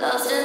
Lost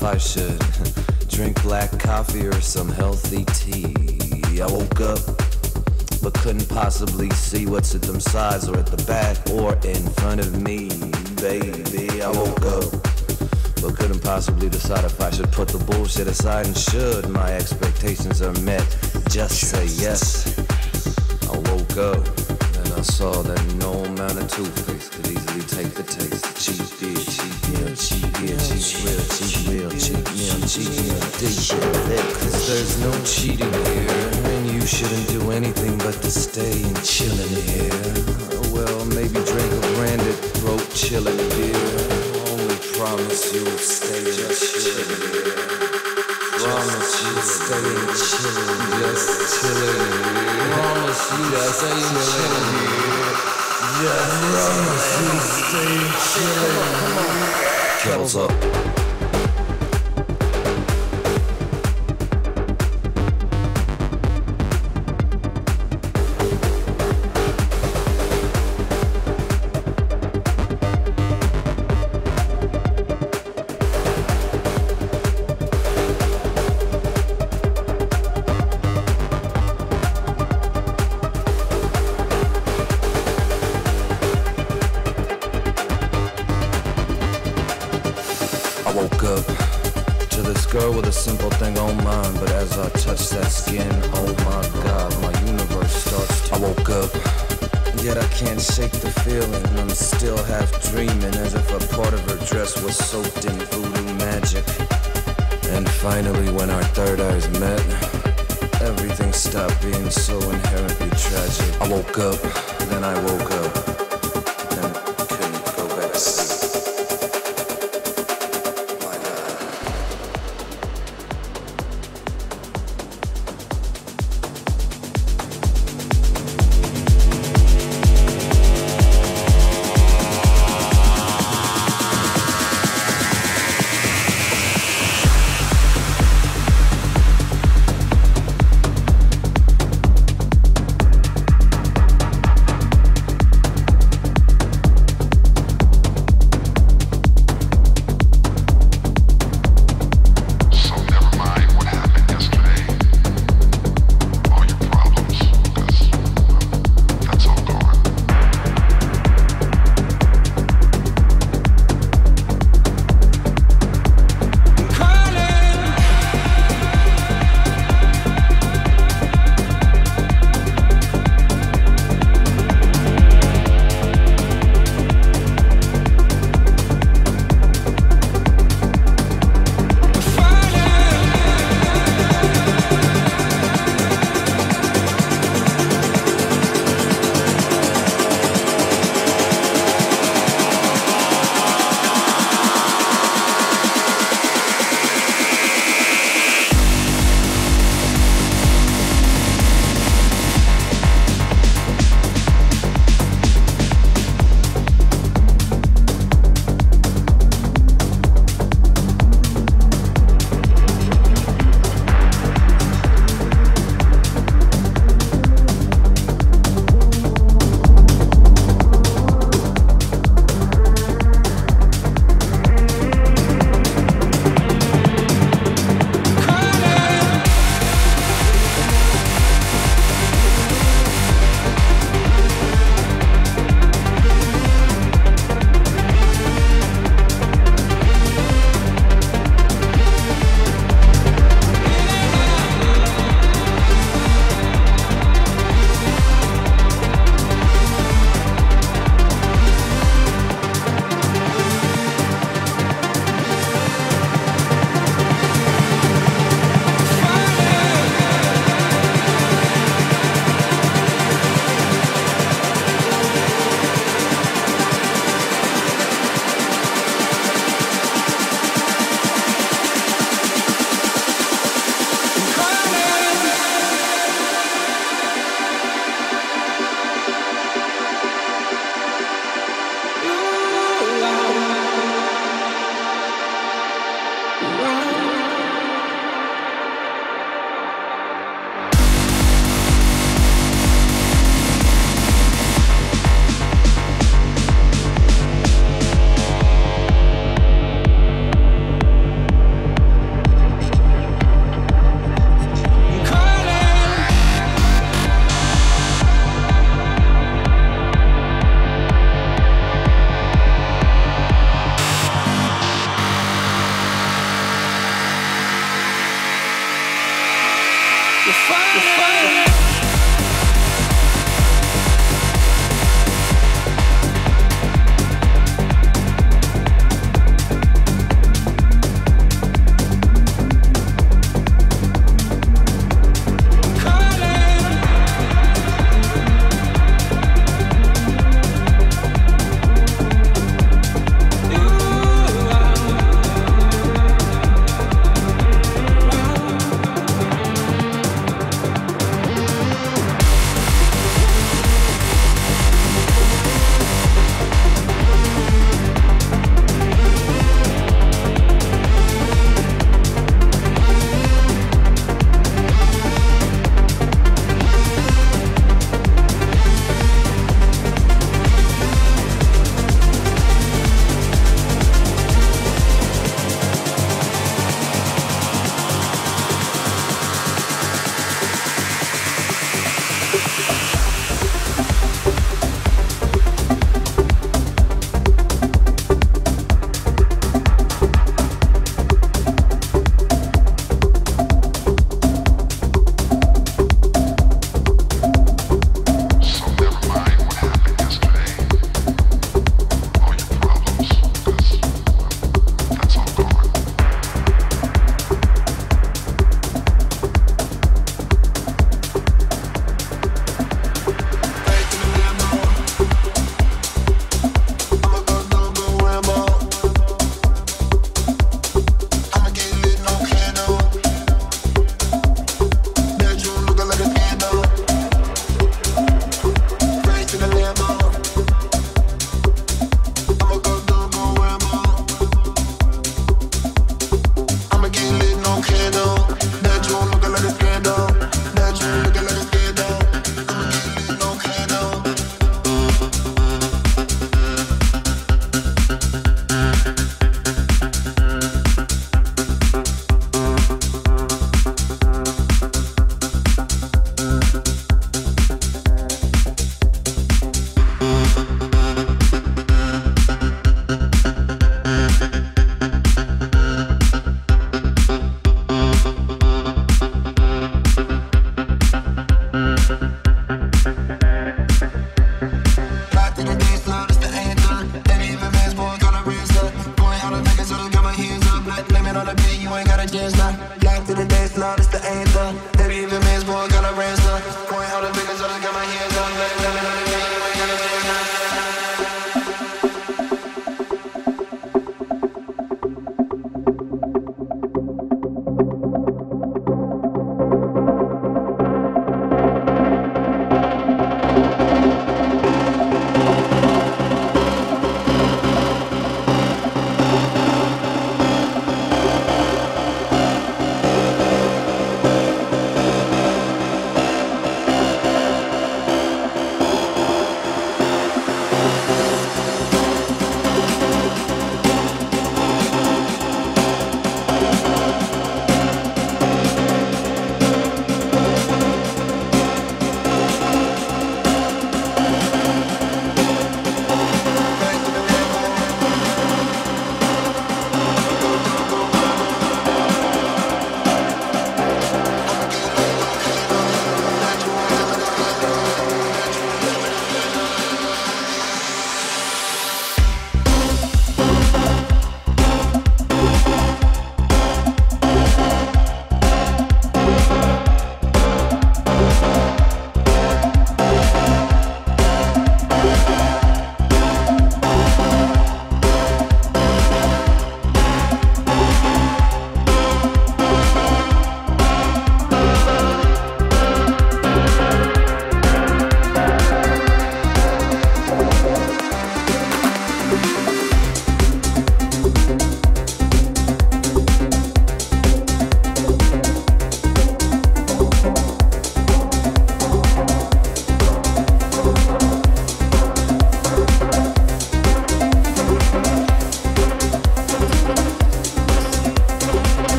if I should drink black coffee or some healthy tea. I woke up, but couldn't possibly see what's at them sides or at the back or in front of me, baby. I woke up, but couldn't possibly decide if I should put the bullshit aside and should my expectations are met. Just say yes. I woke up and I saw that no amount of toothpaste could easily take the taste. Cheap beer, cheap meal, cheap beer, cheap real, cheap real, cheap meal, cheap meal, dick Cause there's no cheating here, and you shouldn't do anything but to stay and chill in here. Well, maybe drink a branded throat chilling beer. Only promise you'll stay and chill in here. Promise you stay and chillin', just chillin'. Promise you stay and chillin'. Just promise you stay and chillin'. Kettles up.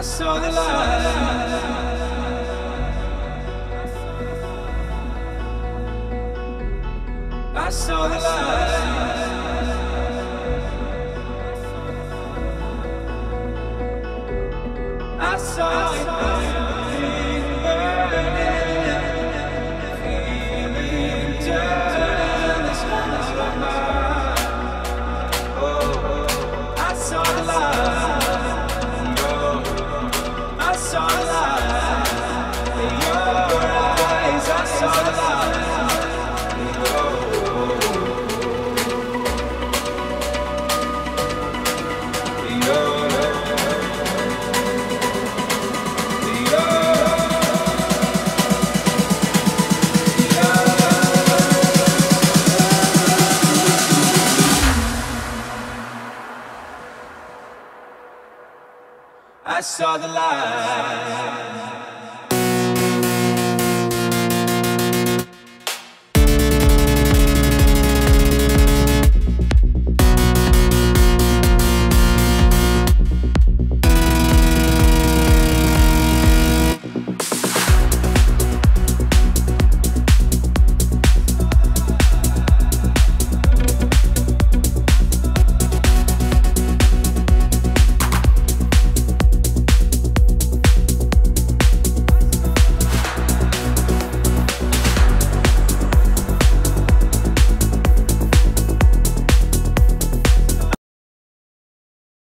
I saw the light. I saw the light. the light.